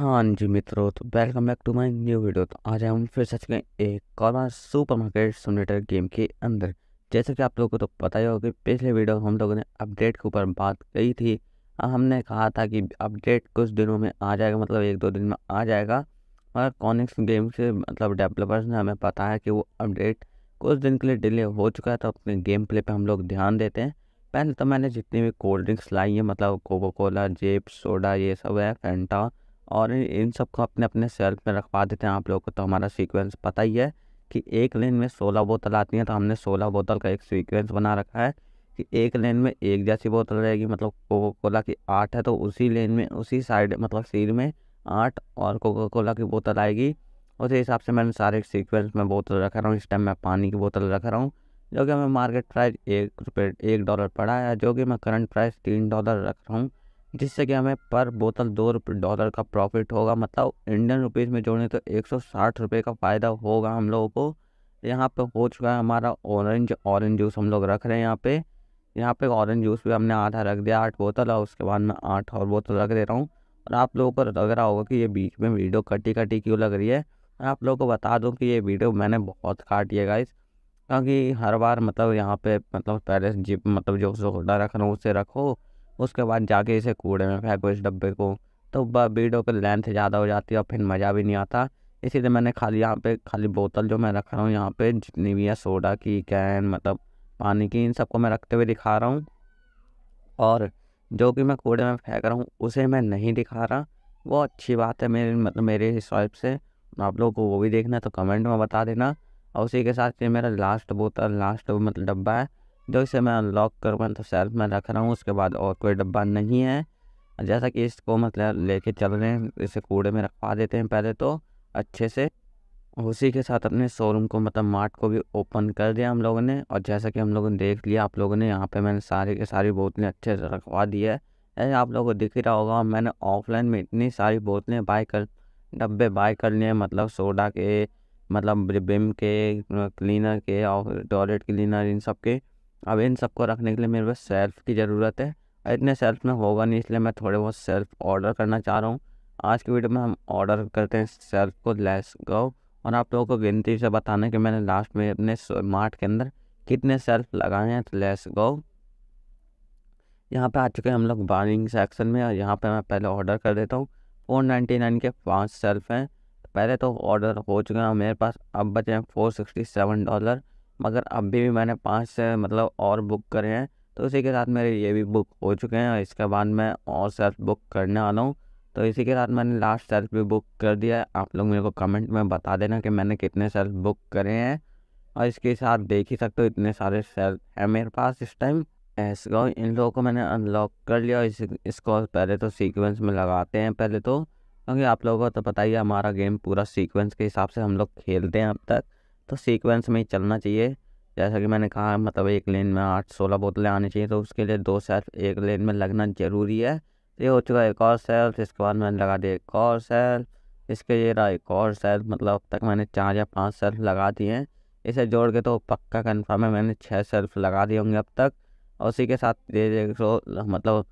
हाँ जी मित्रों तो welcome back to my new video तो आज हम फिर सच गए एक और बार सुपर मार्केट सिमुलेटर गेम के अंदर। जैसे कि आप लोगों को तो पता ही होगा कि पिछले वीडियो हम लोगों ने अपडेट के ऊपर बात की थी। हमने कहा था कि अपडेट कुछ दिनों में आ जाएगा मतलब एक दो दिन में आ जाएगा। मगर कॉनिक्स गेम से मतलब डेवलपर्स ने हमें बताया कि वो अपडेट कुछ दिन के लिए डिले हो चुका है तो अपने गेम प्ले पर हम लोग ध्यान देते हैं। पहले तो मैंने जितनी भी कोल्ड ड्रिंक्स लाई हैं मतलब कोको कोला जेप सोडा ये सब है फेंटा और इन सबको अपने अपने सेल्फ में रखवा देते हैं आप लोगों को तो हमारा सीक्वेंस पता ही है कि एक लेन में सोलह बोतल आती हैं तो हमने सोलह बोतल का एक सीक्वेंस बना रखा है कि एक लेन में एक जैसी बोतल रहेगी मतलब कोको कोला की आठ है तो उसी लेन में, उसी साइड मतलब सीट में आठ और कोको कोला की बोतल आएगी। उसी हिसाब से मैंने सारे सीक्वेंस में बोतल रख रहा हूँ, इस टाइम मैं पानी की बोतल रख रहा हूँ, जो कि हमें मार्केट प्राइस एक रुपये एक डॉलर पड़ा है, जो कि मैं करंट प्राइस तीन डॉलर रख रहा हूँ। जिससे कि हमें पर बोतल दो डॉलर का प्रॉफिट होगा। मतलब इंडियन रुपीज़ में जोड़ने तो एक सौ साठ रुपये का फ़ायदा होगा हम लोगों को। यहाँ पे हो चुका है हमारा ऑरेंज ऑरेंज जूस हम लोग रख रहे हैं यहाँ पे। यहाँ पे ऑरेंज जूस भी हमने आधा रख दिया, आठ बोतल, और उसके बाद मैं आठ और बोतल रख दे रहा हूँ। और आप लोगों को लग रहा होगा कि ये बीच में वीडियो कटी कटी क्यों लग रही है। मैं आप लोगों को बता दूँ कि ये वीडियो मैंने बहुत काटी है गाइस। क्योंकि हर बार मतलब यहाँ पे मतलब पहले जिप मतलब जो सोडा रख रहा हूँ उसे रखो। उसके बाद जाके इसे कूड़े में फेंको, इस डब्बे को। तो वीडियो की लेंथ ज़्यादा हो जाती है और फिर मज़ा भी नहीं आता। इसीलिए मैंने खाली यहाँ पे, खाली बोतल जो मैं रख रहा हूँ यहाँ पे, जितनी भी है, सोडा की, कैन मतलब पानी की, इन सबको मैं रखते हुए दिखा रहा हूँ। और जो कि मैं कूड़े में फेंक रहा हूँ, उसे मैं नहीं दिखा रहा। वो अच्छी बात है मेरे मतलब मेरे हिसाब से। आप लोगों को वो भी देखना है तो कमेंट में बता देना। और उसी के साथ ये मेरा लास्ट बोतल लास्ट मतलब डब्बा है जो इसे मैं अनलॉक करूँगा तो सेल्फ में रख रहा हूँ, उसके बाद और कोई डब्बा नहीं है। जैसा कि इसको मतलब लेके चल रहे हैं, इसे कूड़े में रखवा देते हैं पहले तो अच्छे से। उसी के साथ अपने शोरूम को मतलब मार्ट को भी ओपन कर दिया हम लोगों ने, और जैसा कि हम लोगों ने देख लिया, आप लोगों ने यहाँ पे मैंने सारी के सारी बोतलें अच्छे से रखवा दी है। ऐसे आप लोगों को दिख ही रहा होगा मैंने ऑफलाइन में इतनी सारी बोतलें बाय कर, डब्बे बाय कर लिए मतलब सोडा के मतलब बिम के क्लीनर के, और टॉयलेट क्लीनर इन सब के। अब इन सबको रखने के लिए मेरे पास सेल्फ की ज़रूरत है। इतने सेल्फ में होगा नहीं, इसलिए मैं थोड़े बहुत सेल्फ ऑर्डर करना चाह रहा हूँ। आज की वीडियो में हम ऑर्डर करते हैं सेल्फ को लेस गो और आप लोगों को गिनती से बताना कि मैंने लास्ट में अपने मार्ट के अंदर कितने सेल्फ लगाए हैं तो लेस गो यहाँ पे आ चुके हैं हम लोग बाइंग सेक्शन में, और यहाँ पे मैं पहले ऑर्डर कर देता हूँ। फोर नाइन्टी नाइन के पाँच सेल्फ हैं। पहले तो ऑर्डर हो चुके हैं मेरे पास अब बचे हैं फोर सिक्सटी सेवन डॉलर मगर अभी भी मैंने पाँच से मतलब और बुक करे हैं तो इसी के साथ मेरे ये भी बुक हो चुके हैं, और इसके बाद मैं और सेल्फ बुक करने वाला हूँ। तो इसी के साथ मैंने लास्ट सेल्फ भी बुक कर दिया है। आप लोग मेरे को कमेंट में बता देना कि मैंने कितने सेल्फ बुक करे हैं, और इसके साथ देख ही सकते हो इतने सारे सेल्फ हैं मेरे पास इस टाइम ऐसा इन लोगों को मैंने अनलॉक कर लिया इस इसको पहले तो सीक्वेंस में लगाते हैं पहले तो क्योंकि आप लोगों को तो पता ही है हमारा गेम पूरा सीक्वेंस के हिसाब से हम लोग खेलते हैं अब तक। तो सीक्वेंस में ही चलना चाहिए। जैसा कि मैंने कहा मतलब एक लेन में आठ सोलह बोतलें आनी चाहिए तो उसके लिए दो सेल्फ एक लेन में लगना ज़रूरी है। ये हो चुका है एक और सेल्फ इसके बाद मैंने लगा दिया एक और सेल्फ इसके ये रहा एक और सेल्फ मतलब अब तक मैंने चार या पाँच सेल्फ लगा दिए हैं। इसे जोड़ के तो पक्का कन्फर्म है, मैंने छः सेल्फ लगा दिए होंगे अब तक। और उसी के साथ ये मतलब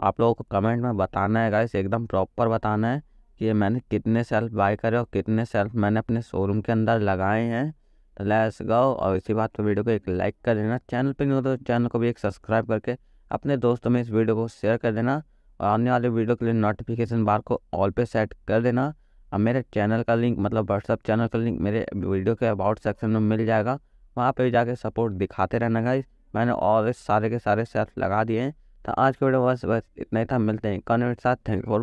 आप लोगों को कमेंट में बताना है गाइस एकदम प्रॉपर बताना है। कि मैंने कितने सेल्फ बाय करे और कितने सेल्फ मैंने अपने शोरूम के अंदर लगाए हैं। तो लेट्स गो और इसी बात पर वीडियो को एक लाइक कर देना। चैनल पर नहीं हो तो चैनल को भी एक सब्सक्राइब करके अपने दोस्तों में इस वीडियो को शेयर कर देना और आने वाले वीडियो के लिए नोटिफिकेशन बार को ऑल पे सेट कर देना। और मेरे चैनल का लिंक मतलब व्हाट्सअप चैनल का लिंक मेरे वीडियो के अबाउट सेक्शन में मिल जाएगा। वहाँ पे जाके सपोर्ट दिखाते रहना गाइस मैंने और सारे के सारे सेल्फ लगा दिए हैं। तो आज के वीडियो बस बस इतना ही था। मिलते हैं कॉन्वेंट साथ। Thank for